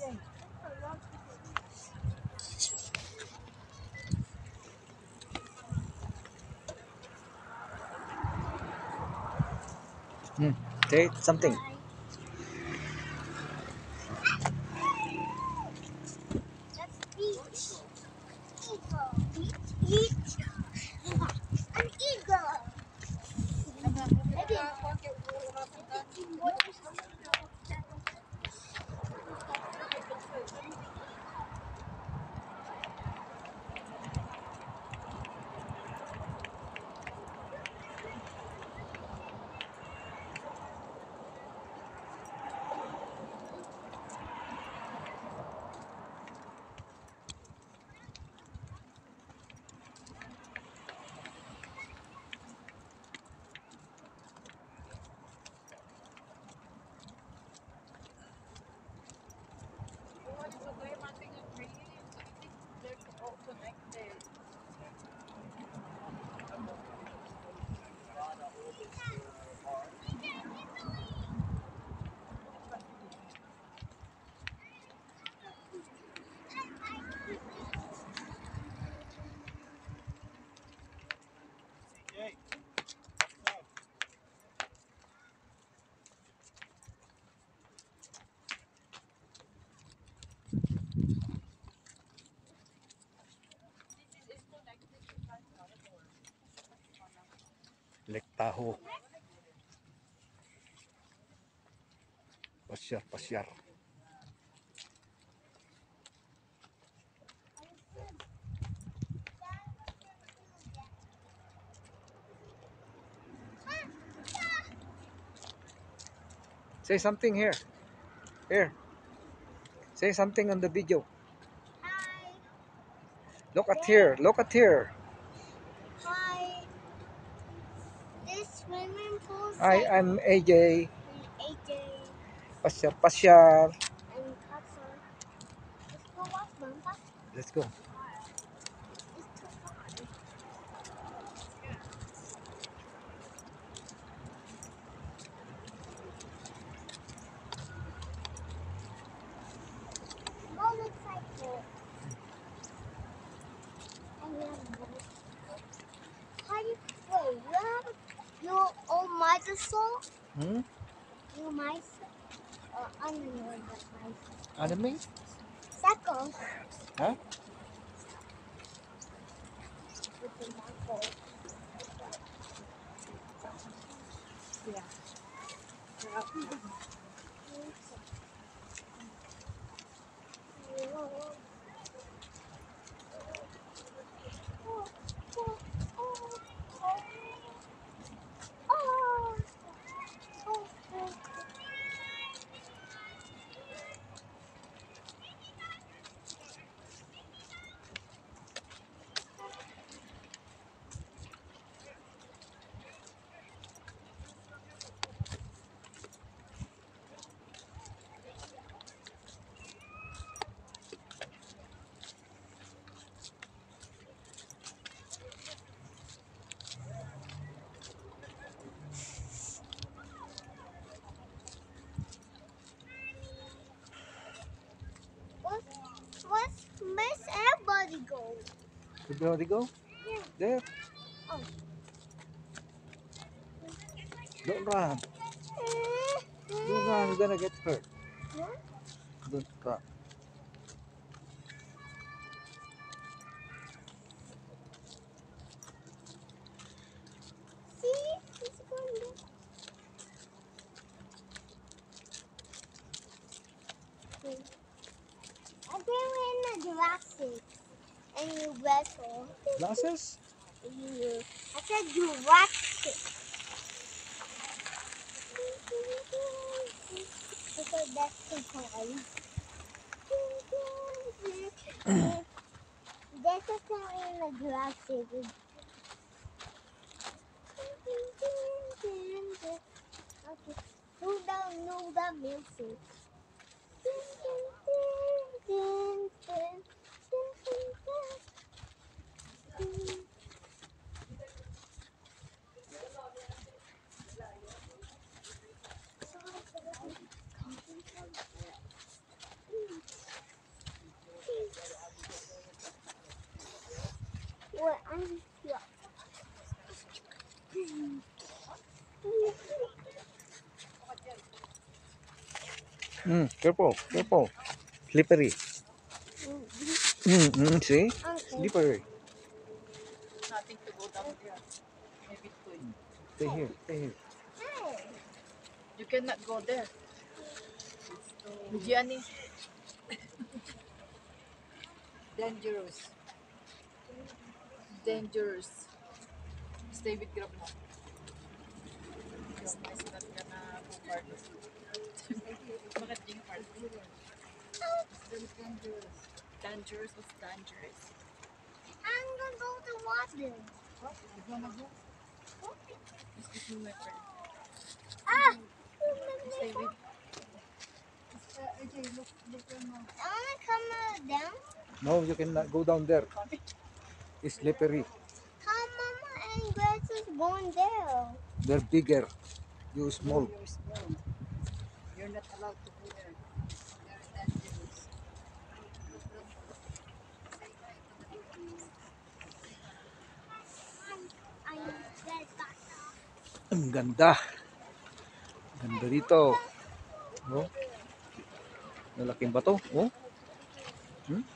guys. Hmm. Say something. That's beach. Eagle. Beach. Lake Tahoe. Pasyar, pasyar. Say something here. Here. Say something on the video. Hi. Look at here. Look at here. Hi. This swimming pool Hi, I'm AJ. AJ Pasyar, pasyar. Hudson. Let's go watch Mamba. Let's go. Hmm? Your mice? Or I don't know what mice. Anime? Cycle. Huh? With the knuckle. What, Everybody go? Everybody go? Yeah. There. Oh. Don't run. Don't run. You're gonna get hurt. What? Don't run. It's going. In the Jurassic. And you wrestle. Glasses? You. I said you Jurassic. Because that's the time. That's the time in the glasses. Okay. No down, no down music. 我安全。Mm, careful, careful. Slippery. Mm, mm, see? Okay. Slippery. Nothing to go down there. Maybe going. Stay here, stay here. Hey. You cannot go there. Gianni. Dangerous. Dangerous. Stay with grandma. Grandma is not gonna go. Bakit di ka dangerous. Dangerous was dangerous. I'm gonna go to water. You wanna go? Excuse me, my friend. Ah! Stay with I wanna come uh, down. No, you cannot go down there. It's slippery. How Mama and Grace is going there? They're bigger. You small. You're small. You're not allowed to go there. Ang ganda. Ganda dito. Oh. Malaking bato. Oh. Hmm?